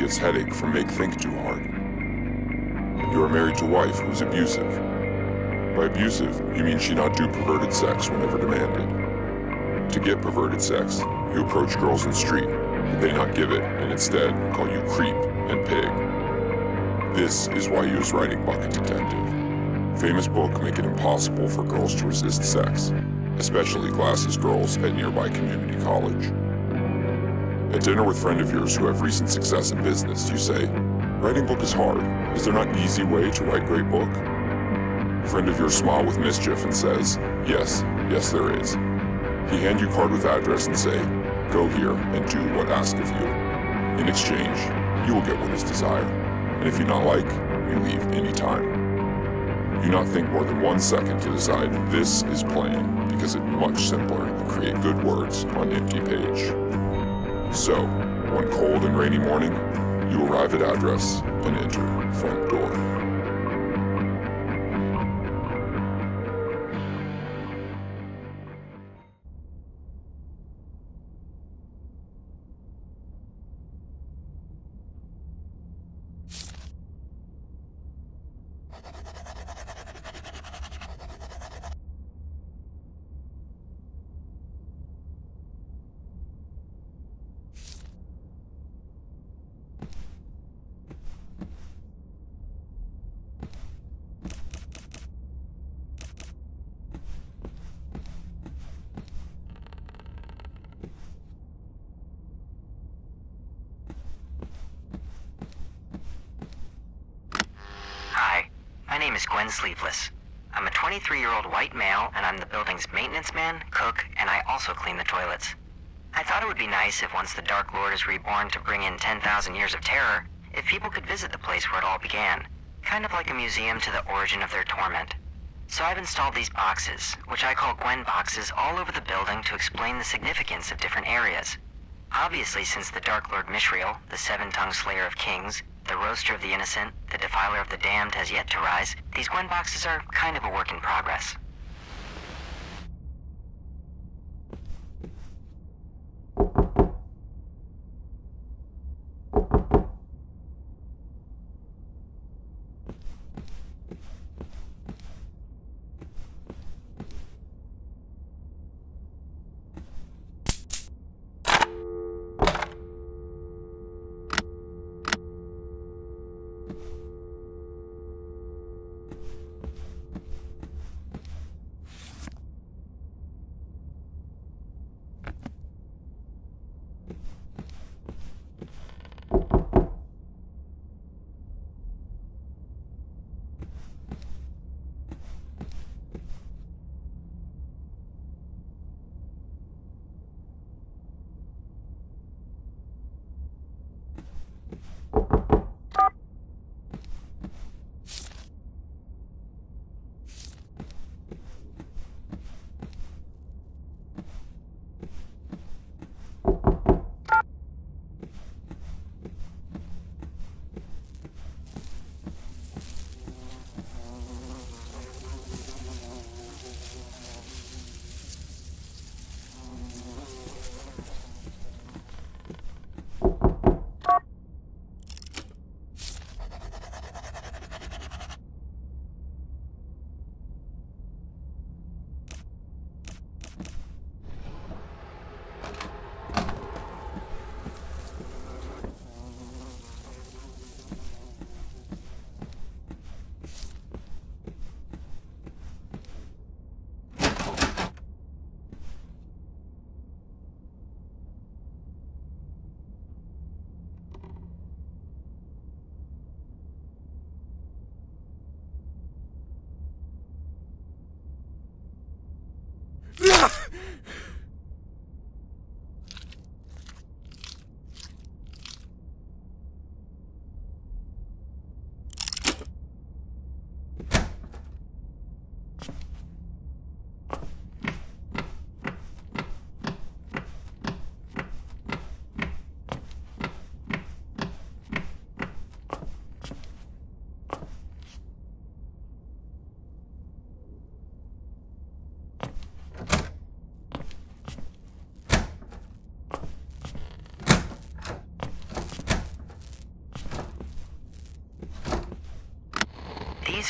gives headache from make think too hard. You are married to wife who's abusive. By abusive, you mean she not do perverted sex whenever demanded. To get perverted sex, you approach girls in street, but they not give it and instead call you creep and pig. This is why you is writing Bucket Detective. Famous book make it impossible for girls to resist sex, especially glasses girls at nearby community college. At dinner with friend of yours who have recent success in business, you say, Writing book is hard. Is there not an easy way to write great book? Friend of yours smile with mischief and says, Yes, yes there is. He hand you card with address and say, Go here and do what asked of you. In exchange, you will get what is desired. And if you not like, you leave any time. You not think more than one second to decide this is plain because it's much simpler than create good words on empty page. So, one cold and rainy morning, you arrive at address and enter front door. Name is Gwen Sleeveless. I'm a 23 year old white male, and I'm the building's maintenance man, cook, and I also clean the toilets. I thought it would be nice if once the Dark Lord is reborn to bring in 10,000 years of terror, if people could visit the place where it all began, kind of like a museum to the origin of their torment. So I've installed these boxes, which I call Gwen boxes, all over the building to explain the significance of different areas. Obviously, since the Dark Lord Mishriel, the seven-tongued slayer of kings, the roaster of the innocent, the defiler of the damned has yet to rise, these Gwen boxes are kind of a work in progress. Ugh!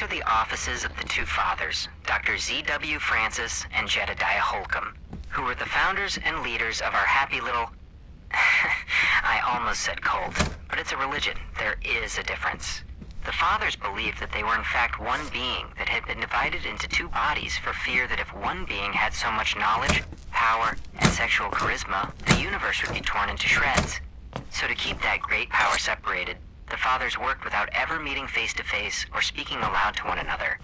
These are the offices of the two fathers, Dr. Z.W. Francis and Jedediah Holcomb, who were the founders and leaders of our happy little... I almost said cult, but it's a religion. There is a difference. The fathers believed that they were in fact one being that had been divided into two bodies for fear that if one being had so much knowledge, power, and sexual charisma, the universe would be torn into shreds. So to keep that great power separated, the fathers worked without ever meeting face to face or speaking aloud to one another.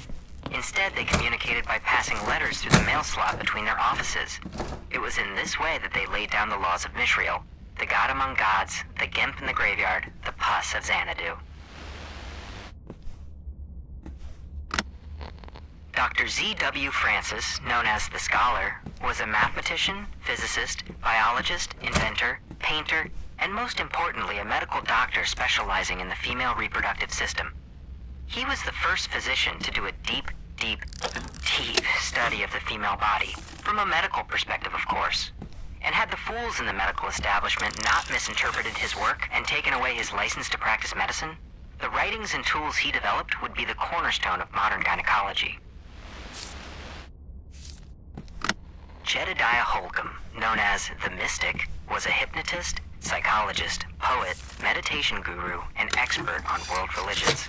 Instead, they communicated by passing letters through the mail slot between their offices. It was in this way that they laid down the laws of Mishriel, the god among gods, the Gimp in the graveyard, the pus of Xanadu. Dr. Z.W. Francis, known as the Scholar, was a mathematician, physicist, biologist, inventor, painter, and most importantly, a medical doctor specializing in the female reproductive system. He was the first physician to do a deep, deep, deep study of the female body, from a medical perspective, of course. And had the fools in the medical establishment not misinterpreted his work and taken away his license to practice medicine, the writings and tools he developed would be the cornerstone of modern gynecology. Jedediah Holcomb, known as the Mystic, was a hypnotist, psychologist, poet, meditation guru, and expert on world religions.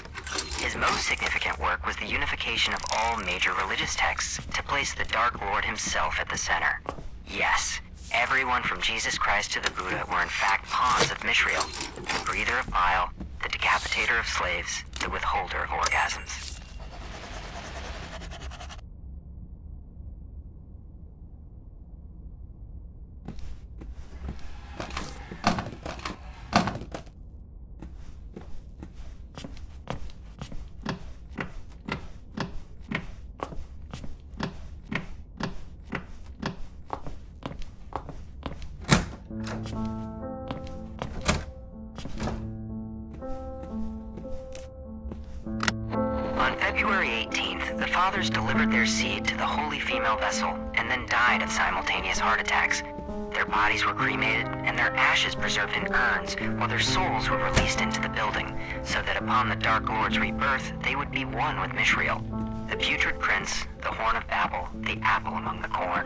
His most significant work was the unification of all major religious texts to place the Dark Lord himself at the center. Yes, everyone from Jesus Christ to the Buddha were in fact pawns of Mishriel, the breather of bile, the decapitator of slaves, the withholder of orgasms. Fathers delivered their seed to the holy female vessel and then died of simultaneous heart attacks. Their bodies were cremated and their ashes preserved in urns while their souls were released into the building so that upon the Dark Lord's rebirth, they would be one with Mishriel, the putrid prince, the horn of Babel, the apple among the corn.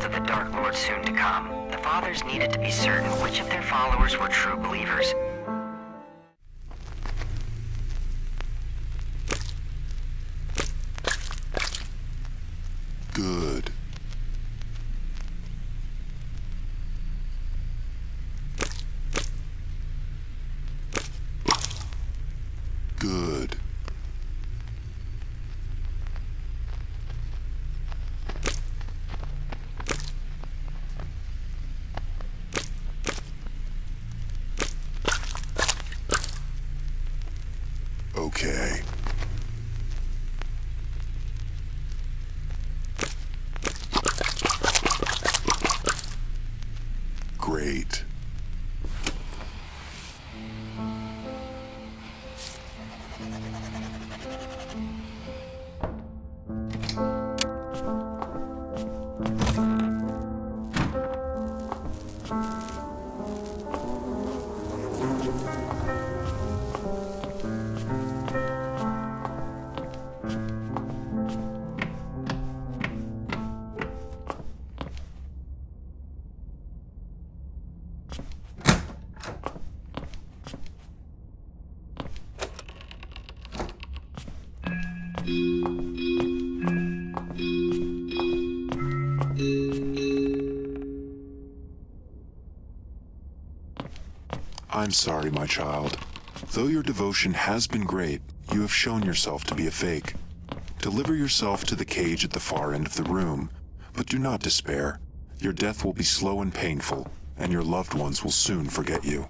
Rebirth of the Dark Lord soon to come, the Fathers needed to be certain which of their followers were true believers. Good. Good. I'm sorry, my child. Though your devotion has been great, you have shown yourself to be a fake. Deliver yourself to the cage at the far end of the room, but do not despair. Your death will be slow and painful, and your loved ones will soon forget you.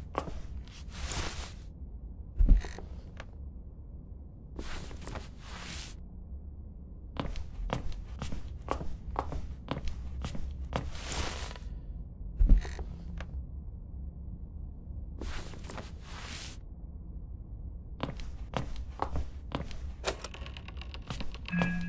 I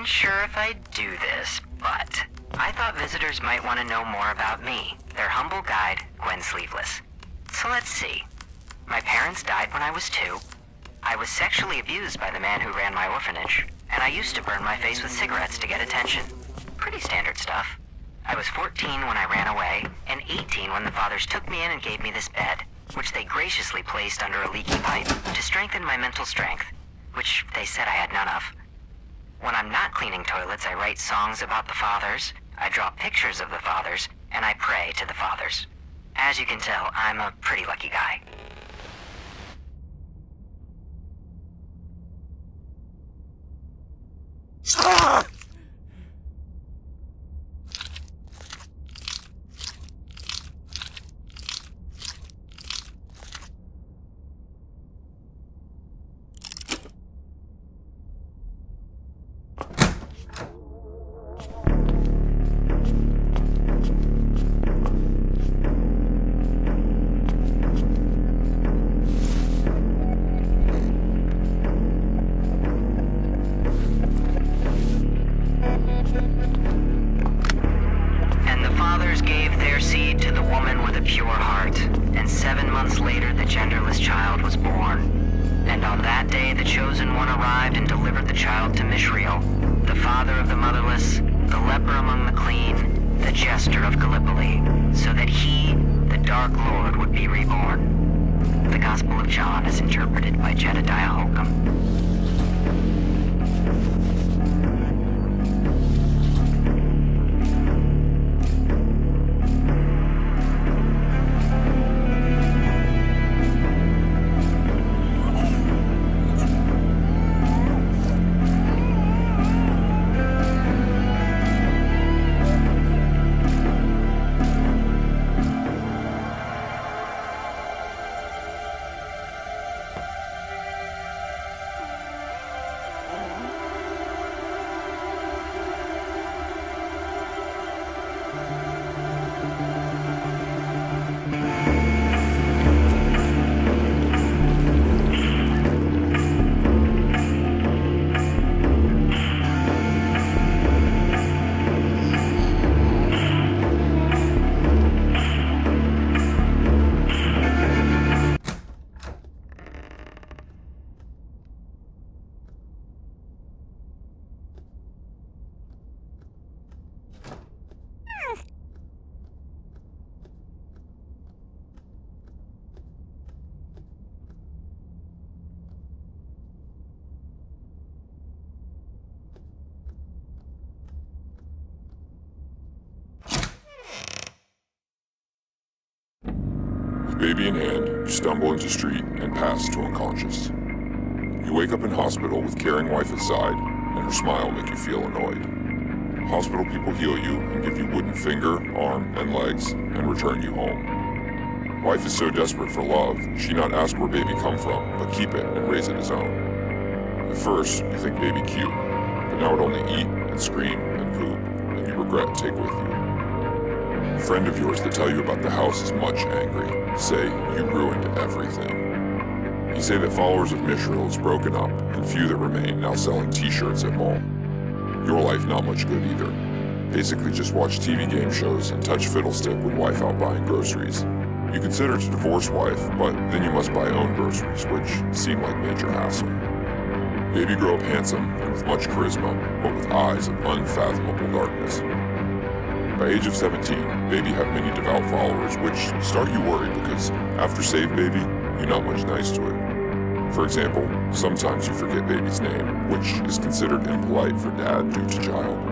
wasn't sure if I'd do this, but I thought visitors might want to know more about me, their humble guide, Gwen Sleeveless. So let's see. My parents died when I was two. I was sexually abused by the man who ran my orphanage, and I used to burn my face with cigarettes to get attention. Pretty standard stuff. I was 14 when I ran away, and 18 when the fathers took me in and gave me this bed, which they graciously placed under a leaky pipe to strengthen my mental strength, which they said I had none of. When I'm not cleaning toilets, I write songs about the fathers, I draw pictures of the fathers, and I pray to the fathers. As you can tell, I'm a pretty lucky guy. Reborn. The Gospel of John is interpreted by Jedediah Holcomb. Baby in hand, you stumble into street and pass to unconscious. You wake up in hospital with caring wife aside, and her smile make you feel annoyed. Hospital people heal you and give you wooden finger, arm, and legs, and return you home. Wife is so desperate for love, she not ask where baby come from, but keep it and raise it his own. At first, you think baby cute, but now it only eat and scream and poop, and you regret take with you. Friend of yours that tell you about the house is much angry. Say you ruined everything. You say that followers of Mishriel is broken up, and few that remain now selling t-shirts at mall. Your life not much good either. Basically just watch TV game shows and touch fiddlestick with wife out buying groceries. You consider to divorce wife, but then you must buy own groceries, which seem like major hassle. Baby grow up handsome and with much charisma, but with eyes of unfathomable darkness. By age of 17, Baby have many devout followers, which start you worried because after Save Baby, you're not much nice to it. For example, sometimes you forget Baby's name, which is considered impolite for dad due to child.